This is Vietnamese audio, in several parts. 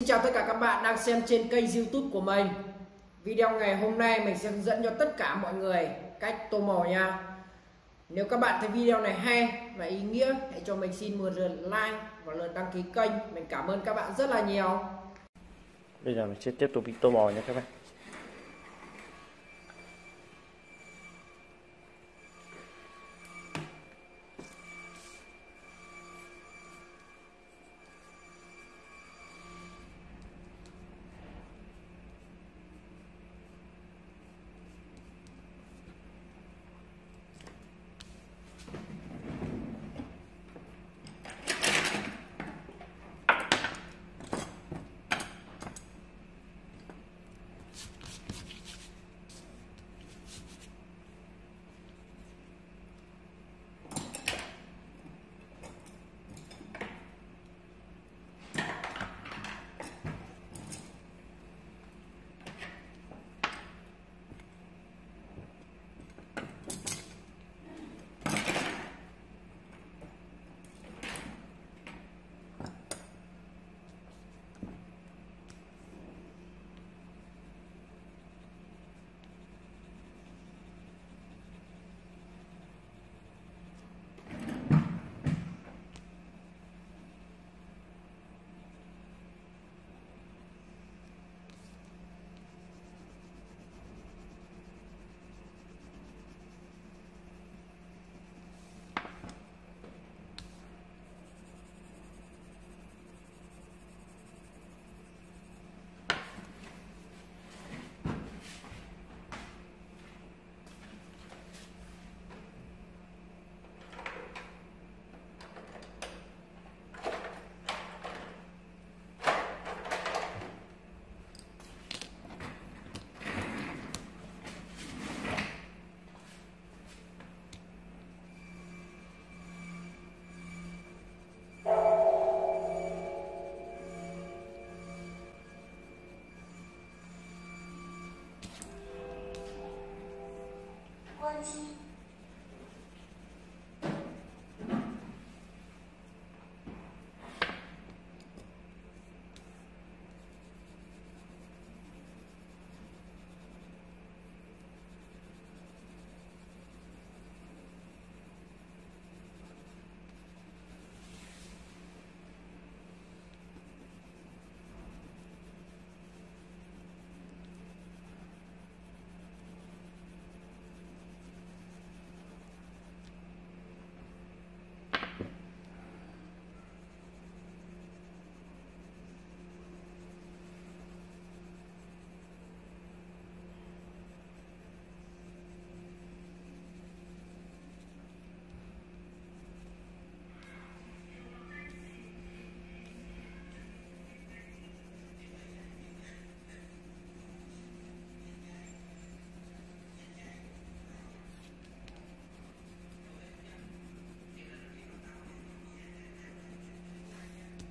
Xin chào tất cả các bạn đang xem trên kênh youtube của mình. Video ngày hôm nay mình sẽ hướng dẫn cho tất cả mọi người cách tô màu nha. Nếu các bạn thấy video này hay và ý nghĩa, Hãy cho mình xin một lượt like và lượt đăng ký kênh. Mình cảm ơn các bạn rất là nhiều. Bây giờ mình sẽ tiếp tục đi tô màu nha các bạn.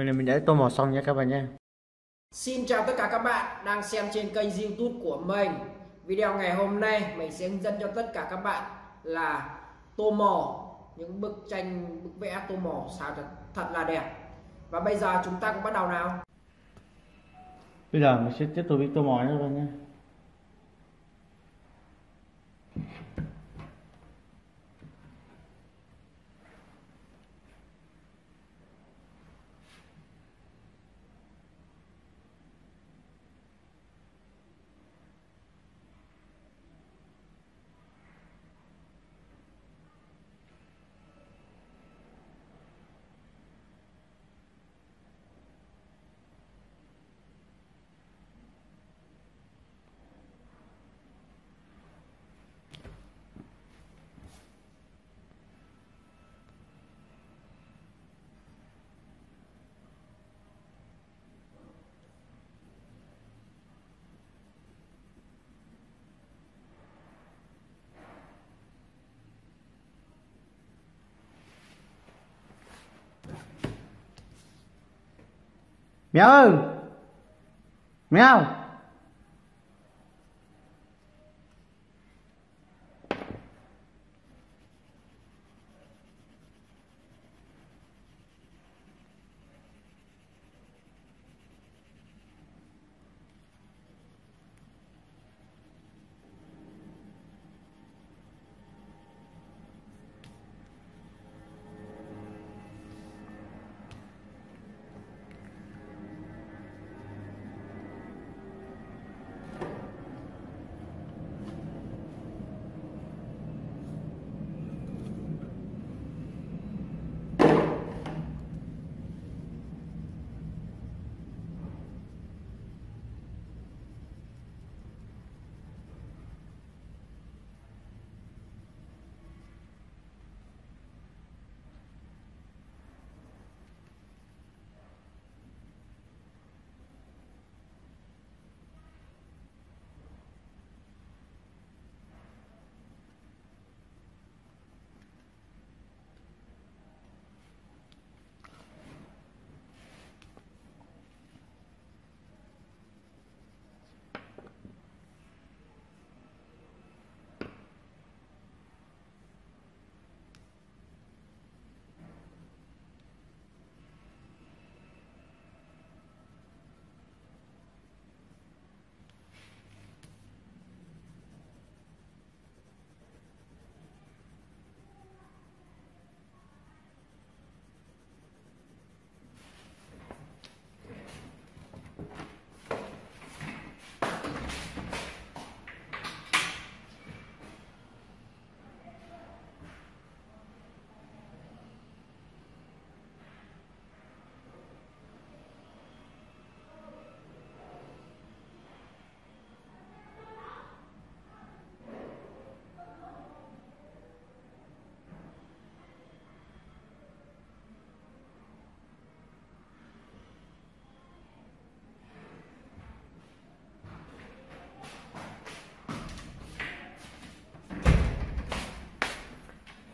Bên này mình đã tô màu xong nha các bạn nhé Xin chào tất cả các bạn đang xem trên kênh youtube của mình. Video ngày hôm nay mình sẽ hướng dẫn cho tất cả các bạn là tô màu những bức tranh bức vẽ tô màu sao thật thật là đẹp. Và bây giờ chúng ta cũng bắt đầu nào? Bây giờ mình sẽ tiếp tục đi tô màu nhé các bạn nhé mèo ơi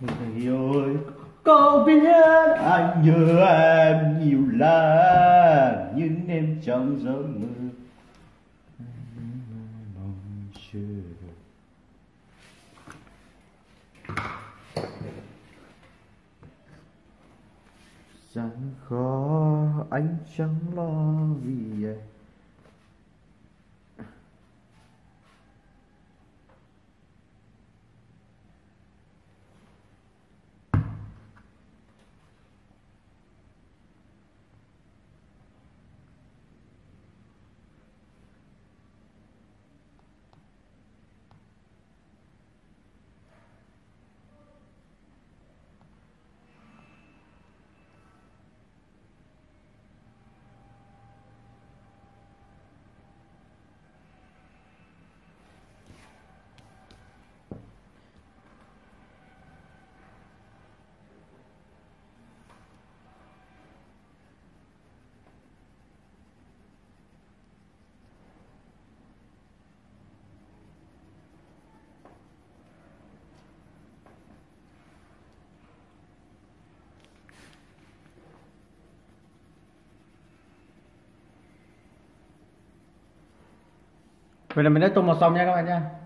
Người ơi, có biết anh nhớ em nhiều lắm Nhưng em trong giấc mơ. Gian khó anh chẳng lo vì em Vậy là mình đã tô màu xong nha các bạn nha.